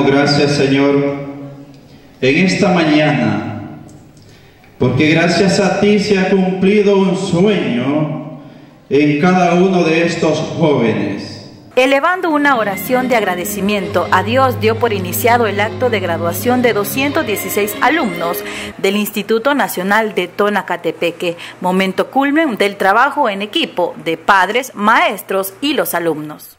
Gracias Señor en esta mañana, porque gracias a ti se ha cumplido un sueño en cada uno de estos jóvenes. Elevando una oración de agradecimiento a Dios, dio por iniciado el acto de graduación de 216 alumnos del Instituto Nacional de Tonacatepeque, momento culmen del trabajo en equipo de padres, maestros y los alumnos.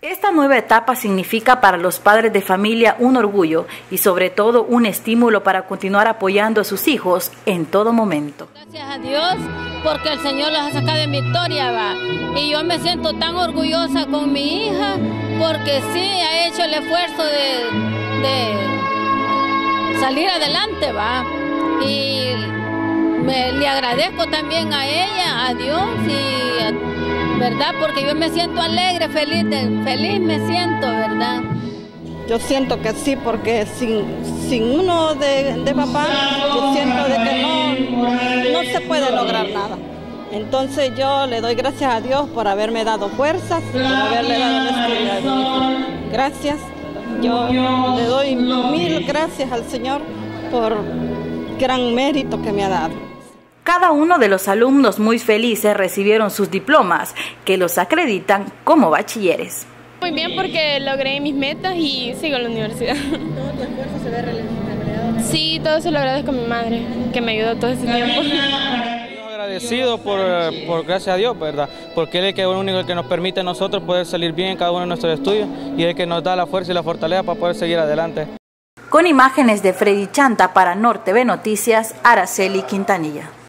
Esta nueva etapa significa para los padres de familia un orgullo y sobre todo un estímulo para continuar apoyando a sus hijos en todo momento. Gracias a Dios porque el Señor los ha sacado en victoria, va. Y yo me siento tan orgullosa con mi hija porque sí ha hecho el esfuerzo de, salir adelante, va. Y le agradezco también a ella, a Dios y a ¿verdad? Porque yo me siento alegre, feliz, feliz me siento, ¿verdad? Yo siento que sí, porque sin, sin uno de, de papá, yo siento de que no, no se puede lograr nada. Entonces yo le doy gracias a Dios por haberme dado fuerzas, por haberle dado la Gracias. Yo le doy mil gracias al Señor por gran mérito que me ha dado. Cada uno de los alumnos muy felices recibieron sus diplomas que los acreditan como bachilleres. Muy bien porque logré mis metas y sigo en la universidad. ¿Todo tu esfuerzo se ve realizado? Sí, todo eso lo agradezco a mi madre, que me ayudó todo ese tiempo. agradecido por, por, gracias a Dios, ¿verdad? Porque Él es el único que nos permite a nosotros poder salir bien en cada uno de nuestros estudios y el que nos da la fuerza y la fortaleza para poder seguir adelante. Con imágenes de Freddy Chanta para Norte B Noticias, Araceli Quintanilla.